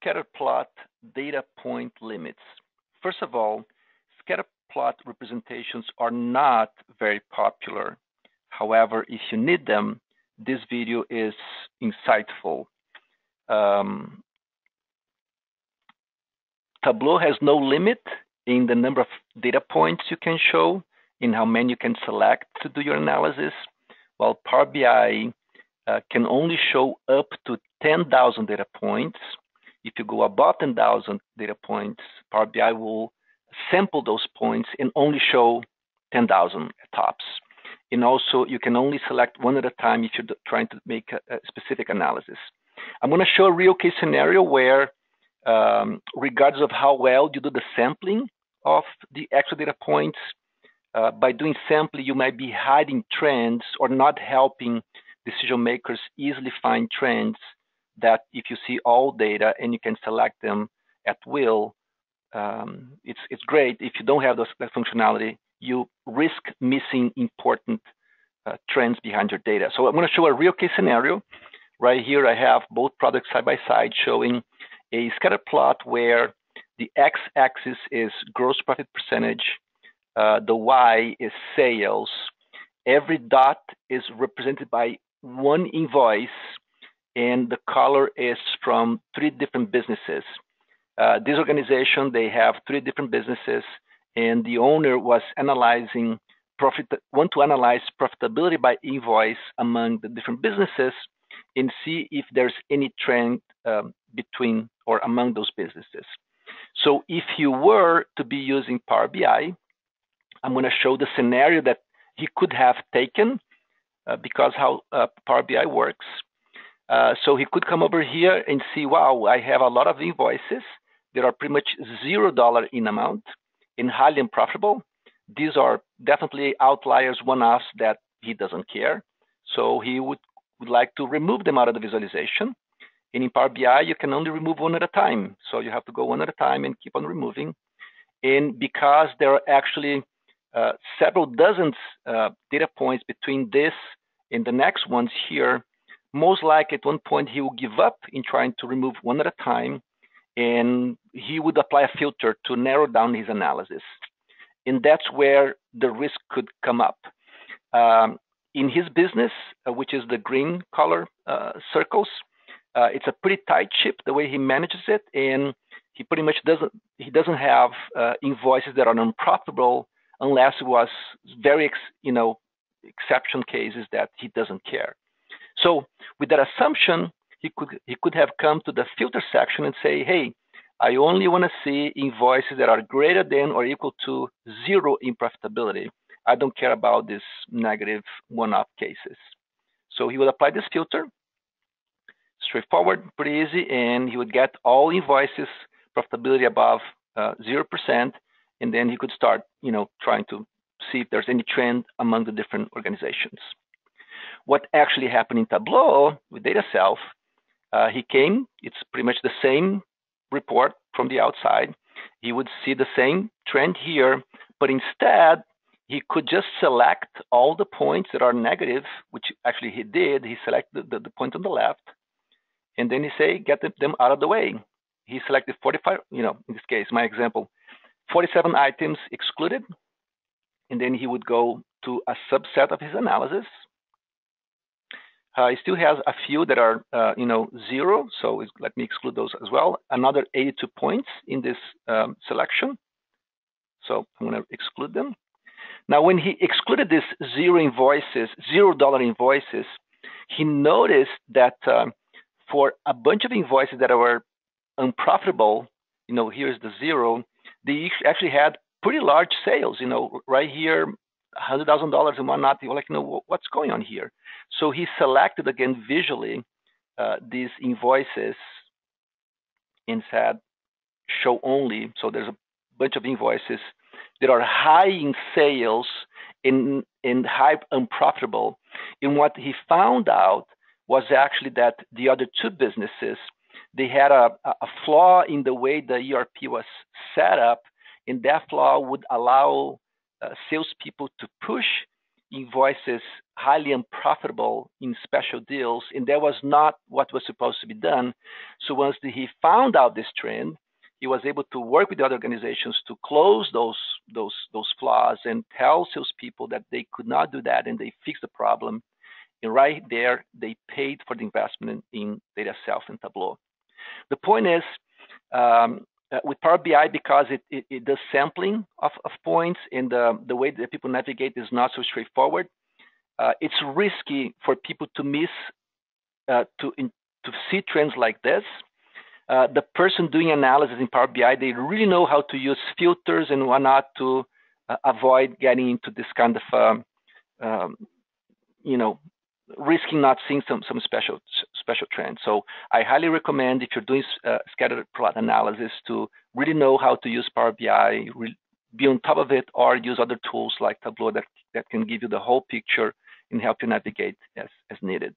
scatter plot data point limits. First of all, scatter plot representations are not very popular. However, if you need them, this video is insightful. Um, Tableau has no limit in the number of data points you can show, in how many you can select to do your analysis, while Power BI uh, can only show up to 10,000 data points. If you go above 10,000 data points, Power BI will sample those points and only show 10,000 tops. And also, you can only select one at a time if you're trying to make a, a specific analysis. I'm going to show a real case scenario where, um, regardless of how well you do the sampling of the extra data points, uh, by doing sampling, you might be hiding trends or not helping decision makers easily find trends that if you see all data and you can select them at will, um, it's it's great. If you don't have those, that functionality, you risk missing important uh, trends behind your data. So I'm going to show a real case scenario. Right here, I have both products side by side showing a scatter plot where the x-axis is gross profit percentage, uh, the y is sales. Every dot is represented by one invoice, and the color is from three different businesses. Uh, this organization, they have three different businesses, and the owner was analyzing profit, want to analyze profitability by invoice among the different businesses and see if there's any trend um, between or among those businesses. So if you were to be using Power BI, I'm going to show the scenario that he could have taken uh, because how uh, Power BI works. Uh, so he could come over here and see, wow, I have a lot of invoices that are pretty much zero dollar in amount and highly unprofitable. These are definitely outliers, one-offs that he doesn't care. So he would, would like to remove them out of the visualization. And in Power BI, you can only remove one at a time. So you have to go one at a time and keep on removing. And because there are actually uh, several dozens uh, data points between this and the next ones here, most likely at one point he will give up in trying to remove one at a time, and he would apply a filter to narrow down his analysis. And that's where the risk could come up. Um, in his business, uh, which is the green color uh, circles, uh, it's a pretty tight ship the way he manages it, and he pretty much doesn't he doesn't have uh, invoices that are unprofitable unless it was very you know exception cases that he doesn't care. So with that assumption, he could he could have come to the filter section and say, hey, I only want to see invoices that are greater than or equal to zero in profitability. I don't care about these negative one-off cases. So he would apply this filter, straightforward, pretty easy, and he would get all invoices profitability above uh, 0%, and then he could start, you know, trying to see if there's any trend among the different organizations. What actually happened in Tableau with DataSelf, uh, he came, it's pretty much the same report from the outside. He would see the same trend here, but instead, he could just select all the points that are negative, which actually he did. He selected the, the point on the left, and then he say, get them out of the way. He selected 45, you know, in this case, my example, 47 items excluded, and then he would go to a subset of his analysis. Uh, he still has a few that are, uh, you know, zero, so let me exclude those as well. Another 82 points in this um, selection, so I'm going to exclude them. Now, when he excluded these zero invoices, zero dollar invoices, he noticed that um, for a bunch of invoices that were unprofitable, you know, here's the zero, they actually had pretty large sales, you know, right here, $100,000 and whatnot. Were like, know, what's going on here? So he selected again visually uh, these invoices and said, show only. So there's a bunch of invoices that are high in sales and, and high unprofitable. And what he found out was actually that the other two businesses, they had a, a flaw in the way the ERP was set up and that flaw would allow uh, salespeople to push invoices highly unprofitable in special deals, and that was not what was supposed to be done. So once the, he found out this trend, he was able to work with the other organizations to close those those those flaws and tell salespeople that they could not do that, and they fixed the problem. And right there, they paid for the investment in, in Dataself and Tableau. The point is, um, uh, with Power BI because it, it, it does sampling of, of points and the, the way that people navigate is not so straightforward. Uh, it's risky for people to miss uh, to in, to see trends like this. Uh, the person doing analysis in Power BI, they really know how to use filters and whatnot to uh, avoid getting into this kind of, um, um, you know, risking not seeing some some special special trends. So I highly recommend if you're doing uh, scattered plot analysis to really know how to use Power BI, be on top of it, or use other tools like Tableau that that can give you the whole picture and help you navigate as as needed.